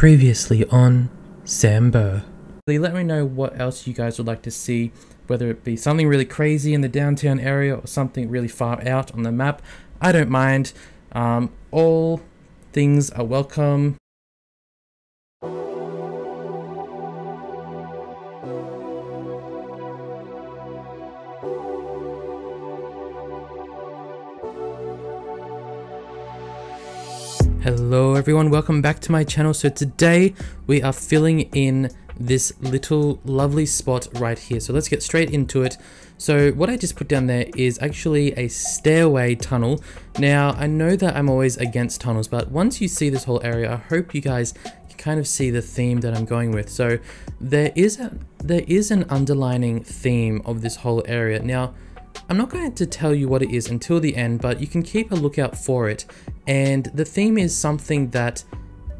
Previously on Sambur. Let me know what else you guys would like to see, whether it be something really crazy in the downtown area or something really far out on the map. I don't mind. Um, all things are welcome. Hello everyone, welcome back to my channel. So today we are filling in this little lovely spot right here. So let's get straight into it. So what I just put down there is actually a stairway tunnel. Now I know that I'm always against tunnels, but once you see this whole area, I hope you guys kind of see the theme that I'm going with. So there is a, there is an underlining theme of this whole area. Now I'm not going to tell you what it is until the end, but you can keep a lookout for it. And the theme is something that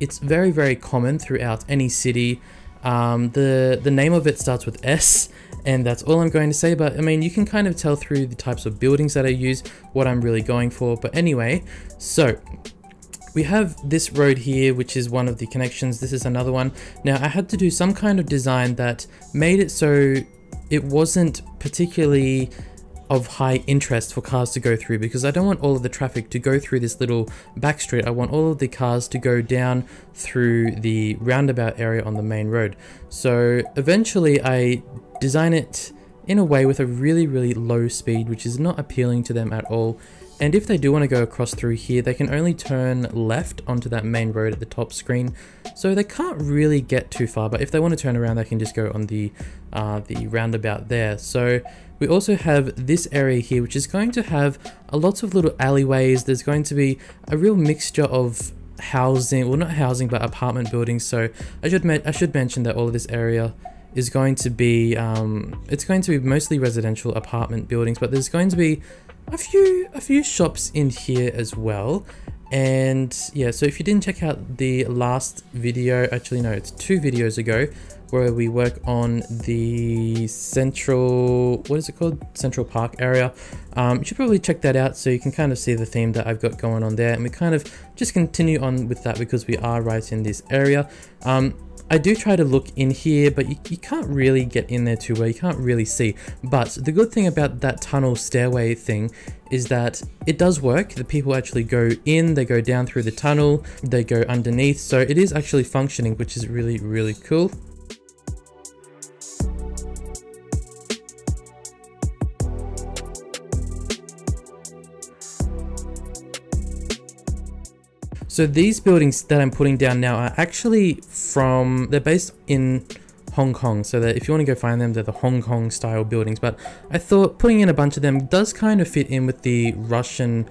it's very, very common throughout any city. Um, the, the name of it starts with S, and that's all I'm going to say. But I mean, you can kind of tell through the types of buildings that I use what I'm really going for. But anyway, so we have this road here, which is one of the connections. This is another one. Now, I had to do some kind of design that made it so it wasn't particularly of high interest for cars to go through because I don't want all of the traffic to go through this little back street. I want all of the cars to go down through the roundabout area on the main road. So eventually I design it in a way with a really, really low speed, which is not appealing to them at all. And if they do want to go across through here, they can only turn left onto that main road at the top screen. So they can't really get too far, but if they want to turn around, they can just go on the, uh, the roundabout there. So we also have this area here, which is going to have a lot of little alleyways. There's going to be a real mixture of housing, well not housing, but apartment buildings. So I should, I should mention that all of this area is going to be, um, it's going to be mostly residential apartment buildings, but there's going to be a few, a few shops in here as well. And yeah, so if you didn't check out the last video, actually no, it's two videos ago, where we work on the central, what is it called? Central Park area. Um, you should probably check that out so you can kind of see the theme that I've got going on there. And we kind of just continue on with that because we are right in this area. Um, I do try to look in here, but you, you, can't really get in there too well. You can't really see. But the good thing about that tunnel stairway thing is that it does work. The people actually go in, they go down through the tunnel, they go underneath. So it is actually functioning, which is really, really cool. So these buildings that I'm putting down now are actually from, they're based in Hong Kong. So that if you want to go find them, they're the Hong Kong style buildings. But I thought putting in a bunch of them does kind of fit in with the Russian,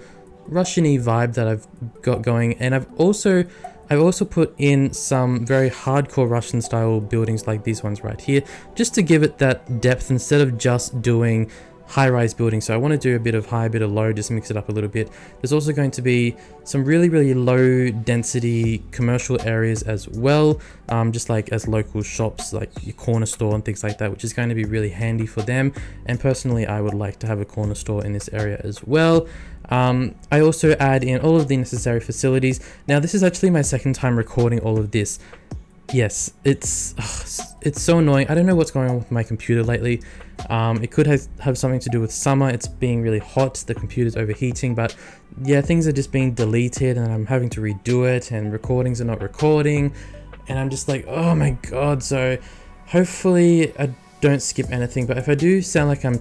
Russian-y vibe that I've got going. And I've also, I've also put in some very hardcore Russian style buildings like these ones right here, just to give it that depth instead of just doing high-rise building. So I want to do a bit of high, a bit of low, just mix it up a little bit. There's also going to be some really, really low density commercial areas as well, um, just like as local shops, like your corner store and things like that, which is going to be really handy for them. And personally, I would like to have a corner store in this area as well. Um, I also add in all of the necessary facilities. Now, this is actually my second time recording all of this. Yes, it's ugh, it's so annoying. I don't know what's going on with my computer lately. Um, it could have, have something to do with summer. It's being really hot. The computer's overheating. But yeah, things are just being deleted and I'm having to redo it and recordings are not recording. And I'm just like, oh my god. So hopefully I don't skip anything. But if I do sound like I'm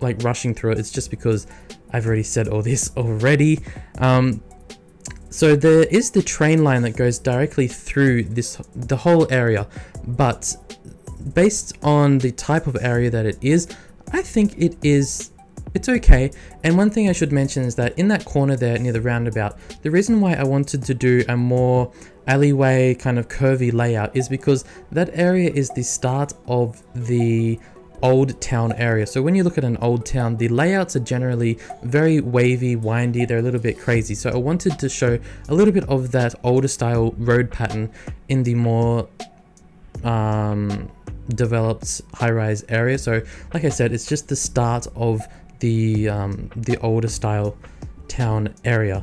like rushing through it, it's just because I've already said all this already. Um, so there is the train line that goes directly through this the whole area, but based on the type of area that it is, I think it is it's okay. And one thing I should mention is that in that corner there near the roundabout, the reason why I wanted to do a more alleyway kind of curvy layout is because that area is the start of the old town area. So when you look at an old town, the layouts are generally very wavy, windy, they're a little bit crazy. So I wanted to show a little bit of that older style road pattern in the more um, developed high-rise area. So like I said, it's just the start of the, um, the older style town area.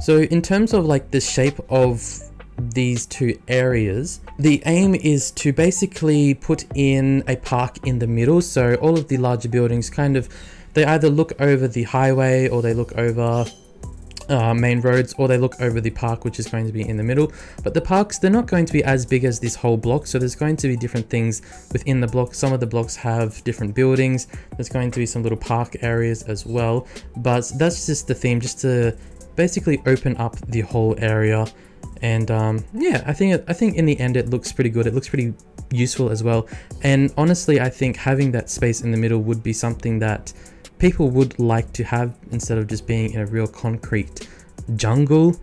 So in terms of like the shape of these two areas, the aim is to basically put in a park in the middle. So all of the larger buildings kind of, they either look over the highway or they look over uh, main roads or they look over the park which is going to be in the middle. But the parks they're not going to be as big as this whole block so there's going to be different things within the block. Some of the blocks have different buildings. There's going to be some little park areas as well. But that's just the theme just to basically open up the whole area. And um, yeah I think I think in the end it looks pretty good. It looks pretty useful as well. And honestly I think having that space in the middle would be something that people would like to have instead of just being in a real concrete jungle.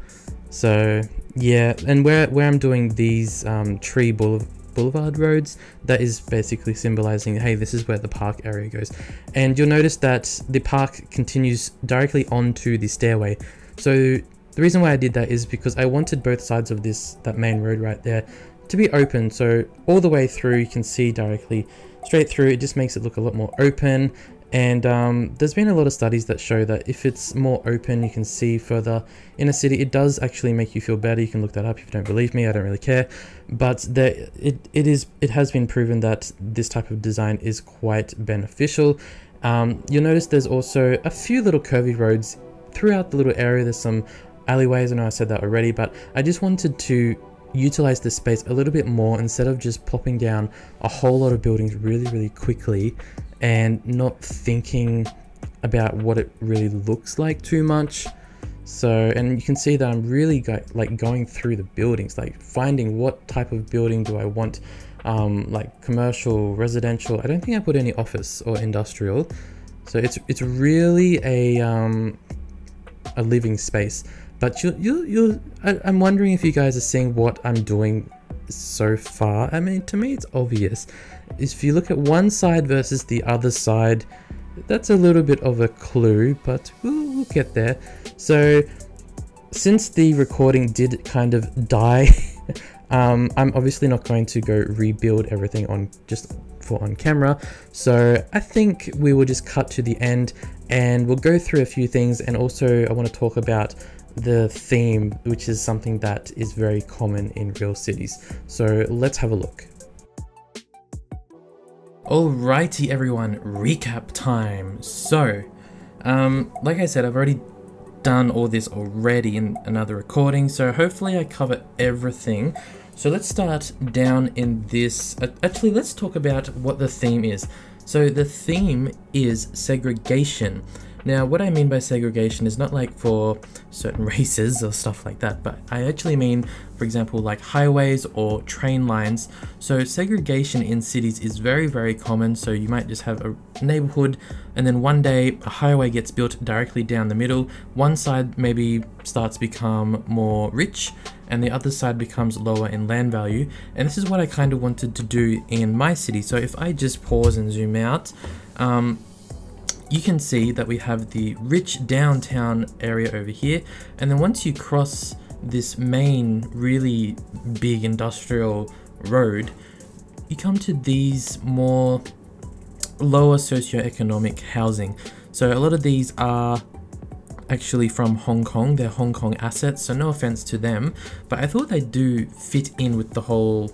So yeah, and where, where I'm doing these um, tree boulevard boulevard roads that is basically symbolizing hey this is where the park area goes. And you'll notice that the park continues directly onto the stairway. So the reason why I did that is because I wanted both sides of this that main road right there to be open. So all the way through you can see directly straight through. It just makes it look a lot more open and um, there's been a lot of studies that show that if it's more open, you can see further in a city. It does actually make you feel better. You can look that up if you don't believe me. I don't really care. But there, it, it is it has been proven that this type of design is quite beneficial. Um, you'll notice there's also a few little curvy roads throughout the little area. There's some alleyways. I know I said that already, but I just wanted to utilize this space a little bit more instead of just plopping down a whole lot of buildings really, really quickly and not thinking about what it really looks like too much. So, and you can see that I'm really go like going through the buildings, like finding what type of building do I want, um, like commercial, residential. I don't think I put any office or industrial. So it's it's really a um, a living space. But you you you I'm wondering if you guys are seeing what I'm doing so far. I mean, to me, it's obvious if you look at one side versus the other side, that's a little bit of a clue, but we'll, we'll get there. So since the recording did kind of die, um, I'm obviously not going to go rebuild everything on just for on camera. So I think we will just cut to the end and we'll go through a few things and also I want to talk about the theme, which is something that is very common in real cities. So let's have a look. Alrighty everyone, recap time. So, um, like I said, I've already done all this already in another recording, so hopefully I cover everything. So let's start down in this, uh, actually let's talk about what the theme is. So the theme is segregation. Now, what I mean by segregation is not like for certain races or stuff like that, but I actually mean, for example, like highways or train lines. So segregation in cities is very, very common. So you might just have a neighborhood and then one day a highway gets built directly down the middle. One side maybe starts become more rich and the other side becomes lower in land value. And this is what I kind of wanted to do in my city. So if I just pause and zoom out, um, you can see that we have the rich downtown area over here. And then once you cross this main really big industrial road, you come to these more lower socioeconomic housing. So a lot of these are actually from Hong Kong, they're Hong Kong assets, so no offense to them, but I thought they do fit in with the whole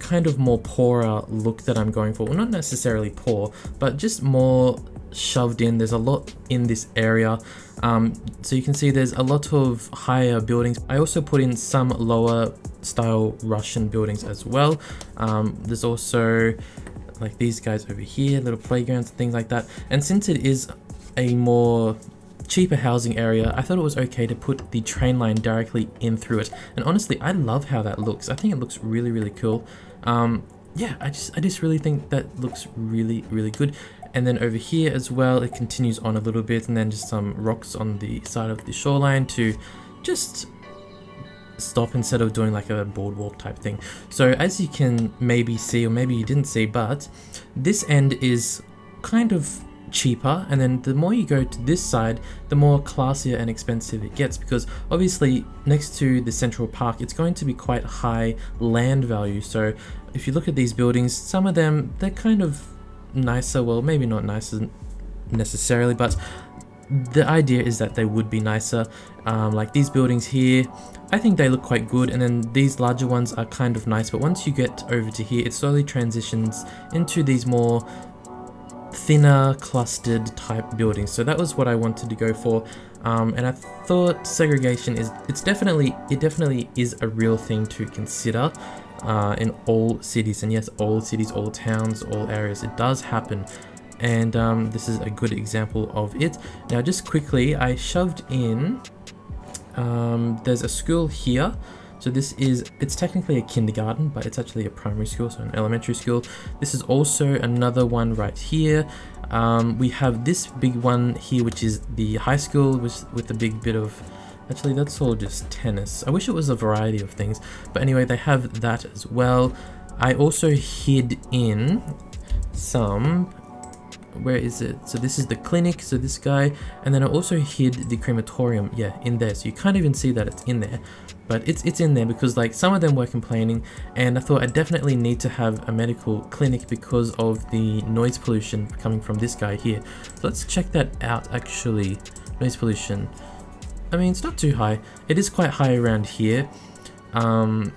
kind of more poorer look that I'm going for. Well, not necessarily poor, but just more shoved in. There's a lot in this area. Um, so you can see there's a lot of higher buildings. I also put in some lower style Russian buildings as well. Um, there's also like these guys over here, little playgrounds and things like that. And since it is a more cheaper housing area, I thought it was okay to put the train line directly in through it. And honestly, I love how that looks. I think it looks really, really cool. Um, yeah, I just, I just really think that looks really, really good. And then over here as well, it continues on a little bit and then just some rocks on the side of the shoreline to just stop instead of doing like a boardwalk type thing. So as you can maybe see, or maybe you didn't see, but this end is kind of cheaper and then the more you go to this side the more classier and expensive it gets because obviously next to the central park it's going to be quite high land value so if you look at these buildings some of them they're kind of nicer, well maybe not nicer necessarily, but the idea is that they would be nicer. Um, like these buildings here, I think they look quite good and then these larger ones are kind of nice but once you get over to here it slowly transitions into these more thinner clustered type buildings. So that was what I wanted to go for um, and I thought segregation is it's definitely it definitely is a real thing to consider uh, in all cities and yes all cities all towns all areas it does happen and um, this is a good example of it now just quickly I shoved in um, there's a school here so this is, it's technically a kindergarten, but it's actually a primary school, so an elementary school. This is also another one right here. Um, we have this big one here, which is the high school with, with a big bit of, actually that's all just tennis. I wish it was a variety of things, but anyway, they have that as well. I also hid in some where is it so this is the clinic so this guy and then I also hid the crematorium yeah in there so you can't even see that it's in there but it's, it's in there because like some of them were complaining and I thought I definitely need to have a medical clinic because of the noise pollution coming from this guy here. So let's check that out actually. Noise pollution. I mean, it's not too high. It is quite high around here. Um,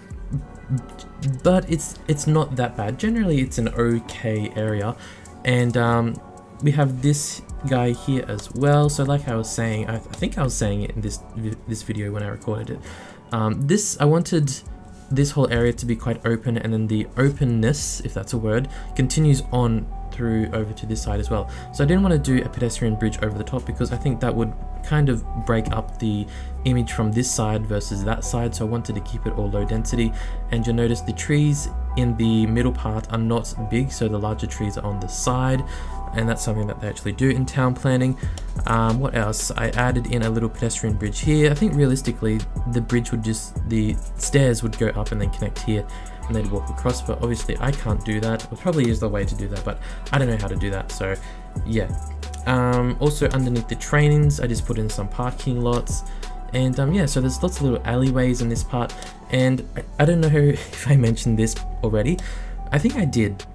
but it's it's not that bad. Generally, it's an okay area. And um, we have this guy here as well. So like I was saying, I, I think I was saying it in this this video when I recorded it. Um, this, I wanted this whole area to be quite open and then the openness, if that's a word, continues on through over to this side as well. So I didn't want to do a pedestrian bridge over the top because I think that would kind of break up the image from this side versus that side. So I wanted to keep it all low density and you'll notice the trees in the middle part are not big. So the larger trees are on the side and that's something that they actually do in town planning. Um, what else? I added in a little pedestrian bridge here. I think realistically the bridge would just, the stairs would go up and then connect here and they'd walk across, but obviously I can't do that. It probably is the way to do that, but I don't know how to do that, so yeah. Um, also underneath the trainings, I just put in some parking lots. And um, yeah, so there's lots of little alleyways in this part. And I, I don't know if I mentioned this already. I think I did,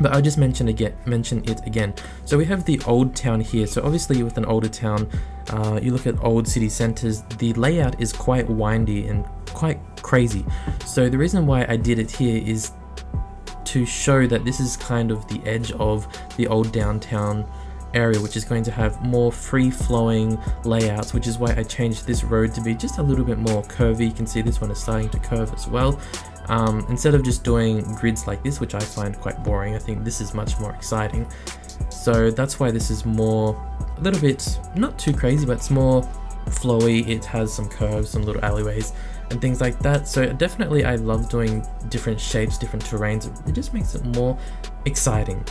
but I'll just mention again, mention it again. So we have the old town here. So obviously with an older town, uh, you look at old city centers, the layout is quite windy and quite crazy. So the reason why I did it here is to show that this is kind of the edge of the old downtown area which is going to have more free-flowing layouts which is why I changed this road to be just a little bit more curvy you can see this one is starting to curve as well um, instead of just doing grids like this, which I find quite boring, I think this is much more exciting. So that's why this is more, a little bit, not too crazy, but it's more flowy. It has some curves, some little alleyways and things like that. So definitely I love doing different shapes, different terrains. It just makes it more exciting.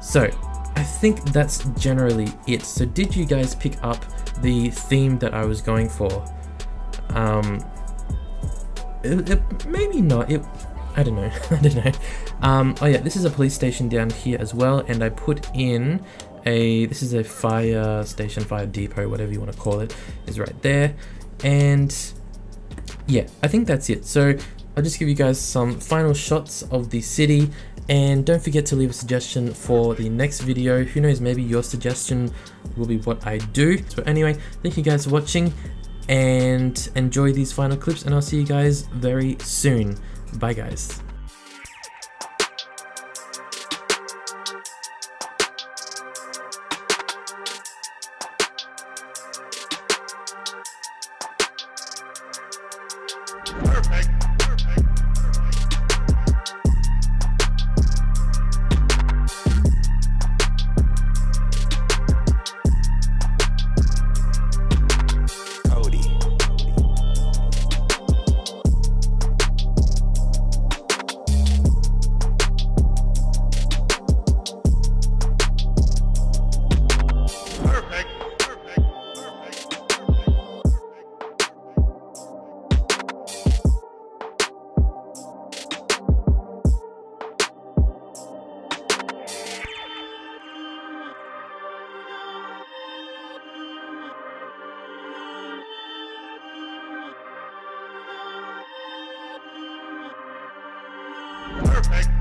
So I think that's generally it. So did you guys pick up the theme that I was going for? Um, it, it, maybe not. It, I don't know. I don't know. Um, oh yeah, this is a police station down here as well, and I put in a. This is a fire station, fire depot, whatever you want to call it, is right there, and yeah, I think that's it. So I'll just give you guys some final shots of the city and don't forget to leave a suggestion for the next video. Who knows, maybe your suggestion will be what I do. So anyway, thank you guys for watching and enjoy these final clips and I'll see you guys very soon. Bye guys. Perfect.